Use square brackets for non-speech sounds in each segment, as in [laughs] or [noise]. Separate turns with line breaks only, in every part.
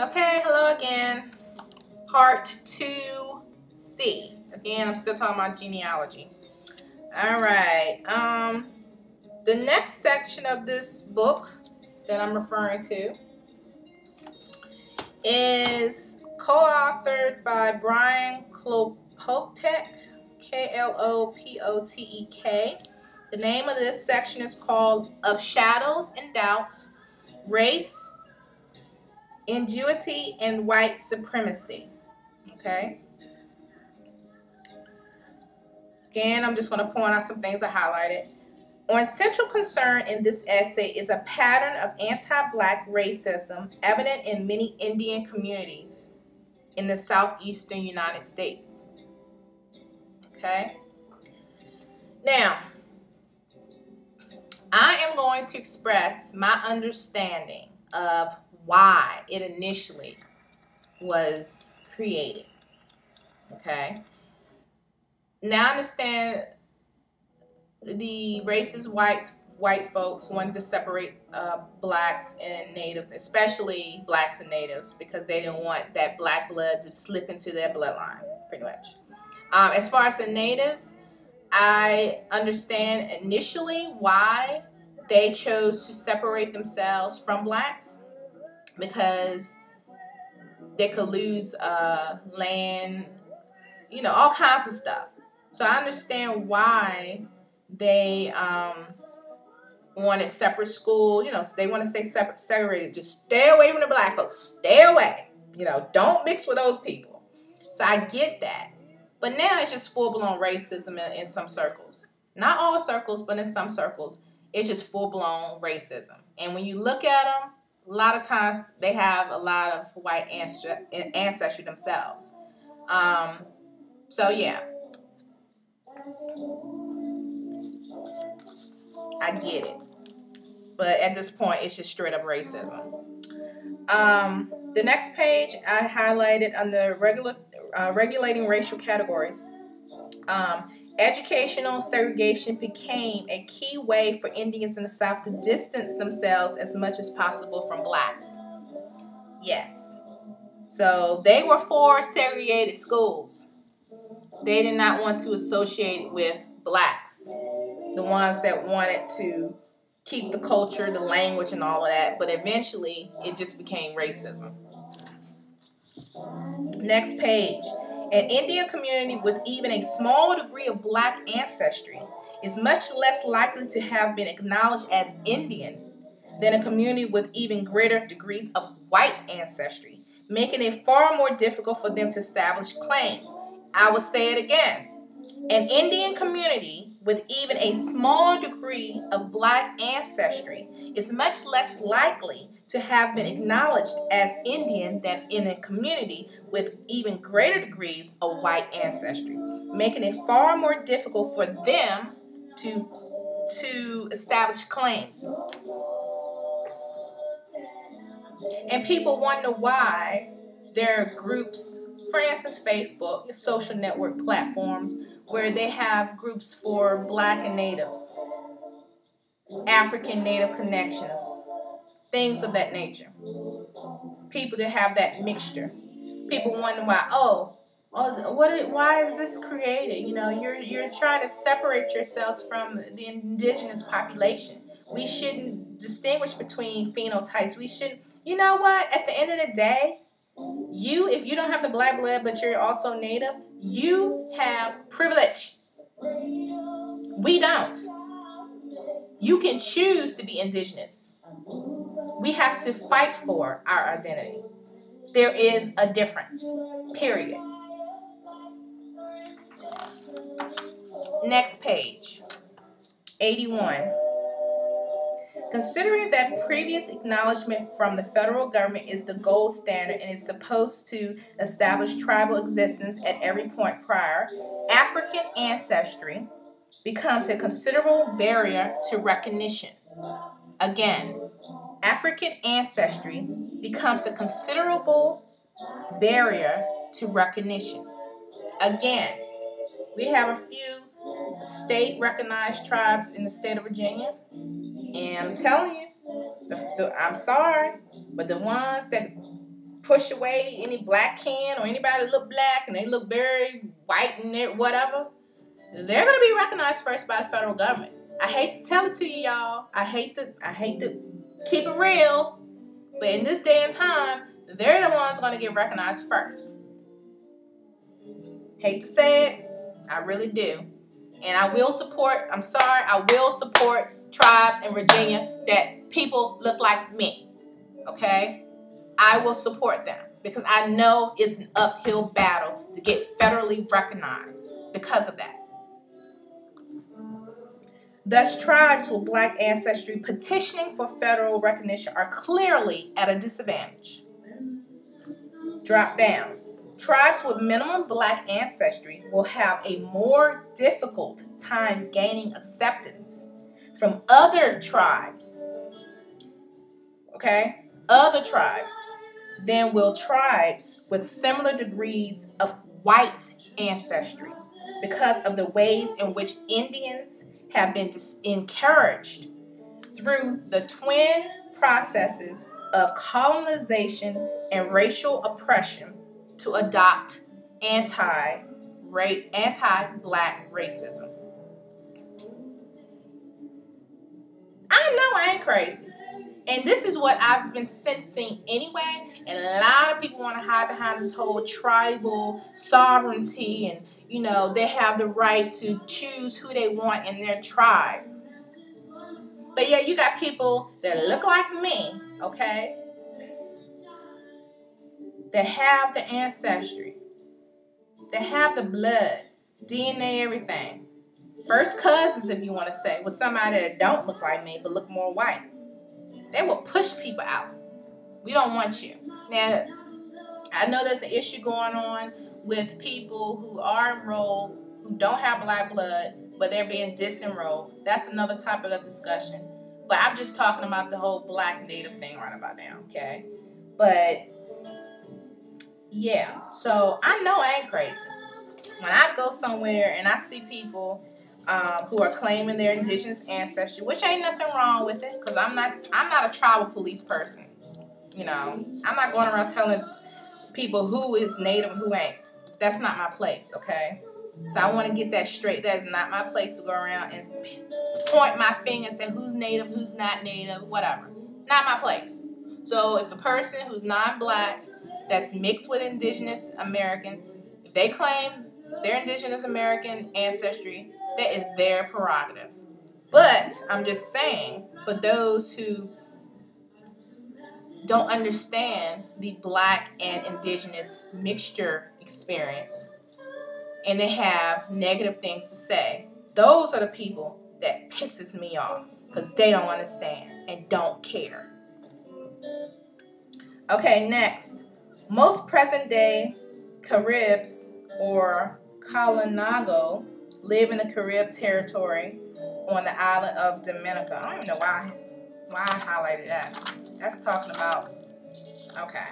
Okay, hello again. Part 2C. Again, I'm still talking about genealogy. All right. Um, the next section of this book that I'm referring to is co-authored by Brian Klopotek, K-L-O-P-O-T-E-K. The name of this section is called Of Shadows and Doubts, Race, Indigeneity, and White Supremacy. Okay. Again, I'm just going to point out some things I highlighted. On central concern in this essay is a pattern of anti-black racism evident in many Indian communities in the southeastern United States. Okay? Now, I am going to express my understanding of why it initially was created. Okay? Now I understand the racist whites white folks wanted to separate uh, blacks and natives, especially blacks and natives, because they didn't want that black blood to slip into their bloodline, pretty much. Um, as far as the natives, I understand initially why they chose to separate themselves from blacks because they could lose uh, land, you know, all kinds of stuff. So I understand why they um, wanted separate school. You know, they want to stay separate, segregated. Just stay away from the black folks. Stay away. You know, don't mix with those people. So I get that. But now it's just full blown racism in, in some circles. Not all circles, but in some circles, it's just full blown racism. And when you look at them, a lot of times they have a lot of white ancestry themselves. Um, so yeah, I get it. But at this point, it's just straight up racism. Um, the next page I highlighted under regular uh, regulating racial categories. Um, educational segregation became a key way for Indians in the South to distance themselves as much as possible from blacks. Yes. So they were for segregated schools. They did not want to associate with blacks the ones that wanted to keep the culture, the language, and all of that. But eventually, it just became racism. Next page. An Indian community with even a small degree of black ancestry is much less likely to have been acknowledged as Indian than a community with even greater degrees of white ancestry, making it far more difficult for them to establish claims. I will say it again. An Indian community with even a small degree of black ancestry is much less likely to have been mm-hmm. acknowledged as Indian than in a community with even greater degrees of white ancestry, making it far more difficult for them to, to establish claims. And people wonder why there are groups, for instance, Facebook, social network platforms, where they have groups for black and natives, African native connections, things of that nature. People that have that mixture. People wonder why, oh, oh what why is this created? You know, you're you're trying to separate yourselves from the indigenous population. We shouldn't distinguish between phenotypes. We should you know what? At the end of the day, you, if you don't have the black blood, but you're also native, you have privilege. We don't. You can choose to be indigenous. We have to fight for our identity. There is a difference, period. Next page, 81. Considering that previous acknowledgement from the federal government is the gold standard and is supposed to establish tribal existence at every point prior, African ancestry becomes a considerable barrier to recognition. Again, African ancestry becomes a considerable barrier to recognition. Again, we have a few state recognized tribes in the state of Virginia. And I'm telling you, the, the, I'm sorry, but the ones that push away any black kin or anybody that look black and they look very white and whatever, they're gonna be recognized first by the federal government. I hate to tell it to you, y'all. I hate to I hate to keep it real, but in this day and time, they're the ones gonna get recognized first. Hate to say it, I really do. And I will support, I'm sorry, I will support tribes in Virginia that people look like me. Okay? I will support them because I know it's an uphill battle to get federally recognized because of that. Thus, tribes with black ancestry petitioning for federal recognition are clearly at a disadvantage. Drop down. Tribes with minimum black ancestry will have a more difficult time gaining acceptance from other tribes. Okay? Other tribes than will tribes with similar degrees of white ancestry because of the ways in which Indians have been encouraged through the twin processes of colonization and racial oppression to adopt anti anti black racism. I know I ain't crazy. And this is what I've been sensing anyway. And a lot of people want to hide behind this whole tribal sovereignty and, you know, they have the right to choose who they want in their tribe. But yeah, you got people that look like me, okay? That have the ancestry, that have the blood, DNA, everything. First cousins, if you want to say, with somebody that don't look like me but look more white. They will push people out. We don't want you. Now, I know there's an issue going on with people who are enrolled who don't have black blood, but they're being disenrolled. That's another topic of discussion. But I'm just talking about the whole black native thing right about now, okay? But yeah, so I know I ain't crazy. When I go somewhere and I see people um, who are claiming their indigenous ancestry, which ain't nothing wrong with it, because I'm not I'm not a tribal police person. You know, I'm not going around telling people who is native who ain't. That's not my place, okay? So I want to get that straight. That is not my place to go around and point my finger and say who's native, who's not native, whatever. Not my place. So if a person who's non-black, that's mixed with indigenous American, they claim their indigenous American ancestry, that is their prerogative. But I'm just saying, for those who don't understand the black and indigenous mixture experience and they have negative things to say, those are the people that pisses me off because they don't understand and don't care. Okay, next. Most present day Caribs or Kalinago live in the Carib territory on the island of Dominica. I don't even know why why I highlighted that. That's talking about okay.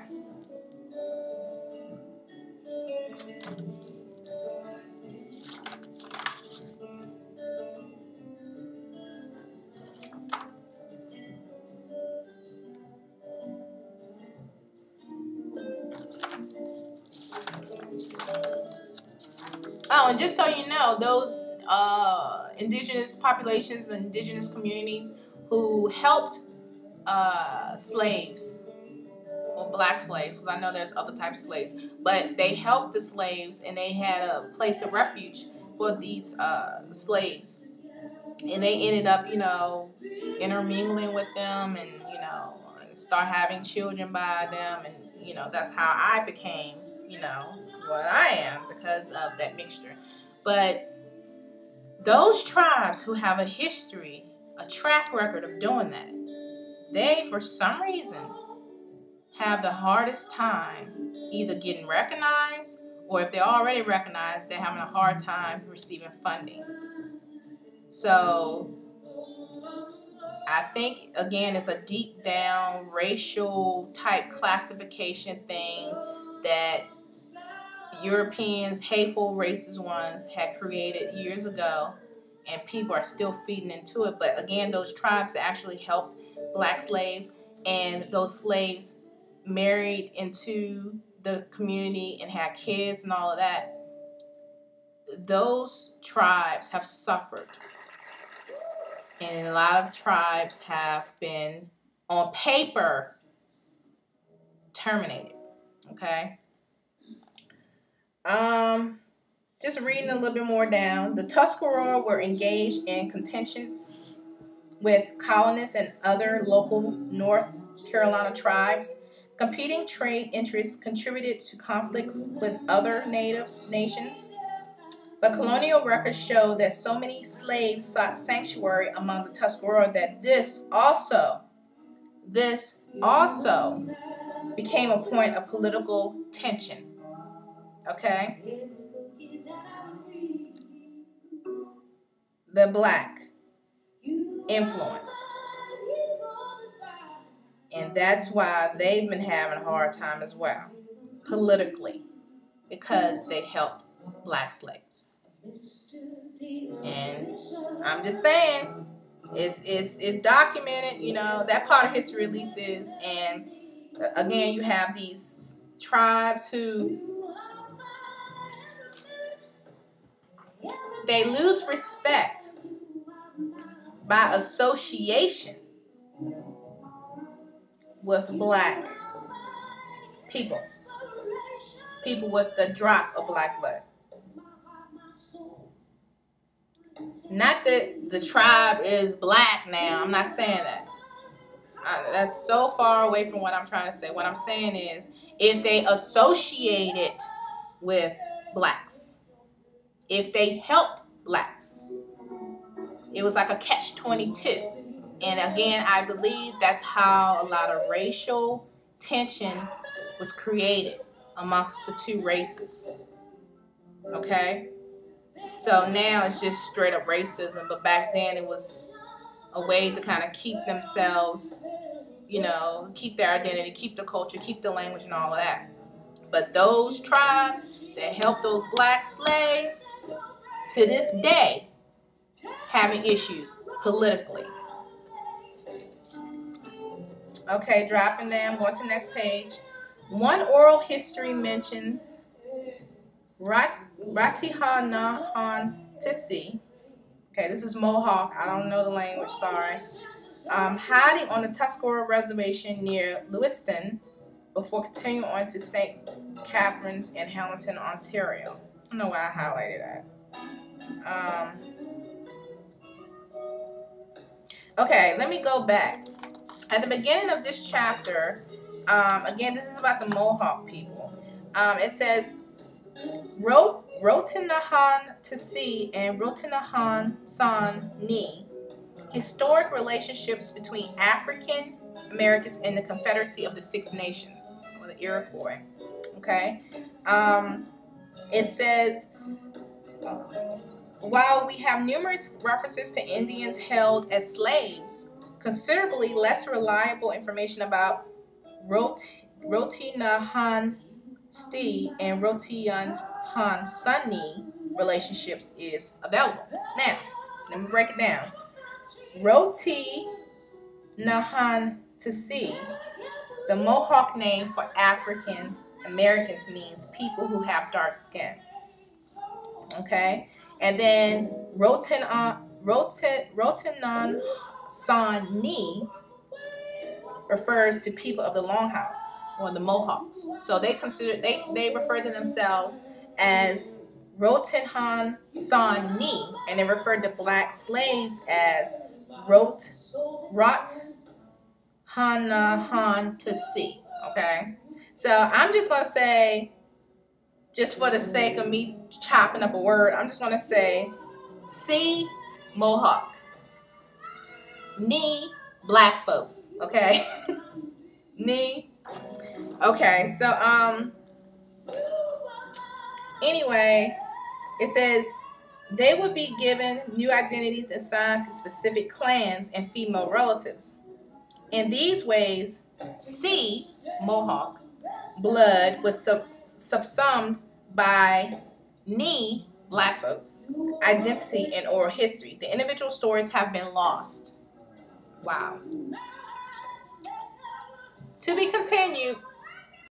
Oh, and just so you know, those uh, indigenous populations and indigenous communities who helped uh, slaves, well, black slaves, because I know there's other types of slaves, but they helped the slaves and they had a place of refuge for these uh, slaves. And they ended up, you know, intermingling with them and, you know, start having children by them. And, you know, that's how I became, you know, what I am because of that mixture. But those tribes who have a history, a track record of doing that, they, for some reason, have the hardest time either getting recognized or if they're already recognized, they're having a hard time receiving funding. So I think, again, it's a deep down racial type classification thing that Europeans, hateful, racist ones, had created years ago, and people are still feeding into it. But again, those tribes that actually helped black slaves and those slaves married into the community and had kids and all of that, those tribes have suffered. And a lot of tribes have been, on paper, terminated. Okay? Um, just reading a little bit more down. The Tuscarora were engaged in contentions with colonists and other local North Carolina tribes. Competing trade interests contributed to conflicts with other native nations. But colonial records show that so many slaves sought sanctuary among the Tuscarora that this also, this also became a point of political tension. Okay? The black influence. And that's why they've been having a hard time as well, politically, because they helped black slaves. And I'm just saying, it's, it's, it's documented, you know, that part of history is. And uh, again, you have these tribes who they lose respect by association with black people. People with the drop of black blood. Not that the tribe is black now. I'm not saying that. That's so far away from what I'm trying to say. What I'm saying is if they associate it with blacks, if they helped blacks, it was like a catch 22 and again, I believe that's how a lot of racial tension was created amongst the two races. Okay? So now it's just straight up racism, but back then it was a way to kind of keep themselves, you know, keep their identity, keep the culture, keep the language, and all of that. But those tribes that helped those black slaves to this day having issues politically. Okay, dropping down, going to next page. One oral history mentions Rat. Okay, this is Mohawk. I don't know the language, sorry. Um, hiding on the Tuscarora Reservation near Lewiston before continuing on to St. Catharines in Hamilton, Ontario. I don't know why I highlighted that. Um, okay, let me go back at the beginning of this chapter, um, again, this is about the Mohawk people. Um, it says, Rotinahan Tasi and Rotinahan San Ni, historic relationships between African Americans and the Confederacy of the Six Nations, or the Iroquois. Okay? Um, it says, while we have numerous references to Indians held as slaves, considerably less reliable information about Rot- Rotinahan Sti and Rotian Han Sunni relationships is available. Now, let me break it down. Roti Nahan Tasi, the Mohawk name for African Americans, means people who have dark skin. Okay? And then Rotin, uh, Rotin, Rotinan San Ni refers to people of the Longhouse or the Mohawks. So they consider they they refer to themselves as Rotenhan San Ni, and they refer to black slaves as Rot Rot Hanahan see. Okay, so I'm just gonna say, just for the sake of me chopping up a word, I'm just gonna say, C Mohawk. Knee black folks. Okay? [laughs] Knee. Okay so um anyway it says they would be given new identities assigned to specific clans and female relatives in these ways c mohawk blood was sub- subsumed by knee black folks identity and oral history. The individual stories have been lost. Wow. To be continued,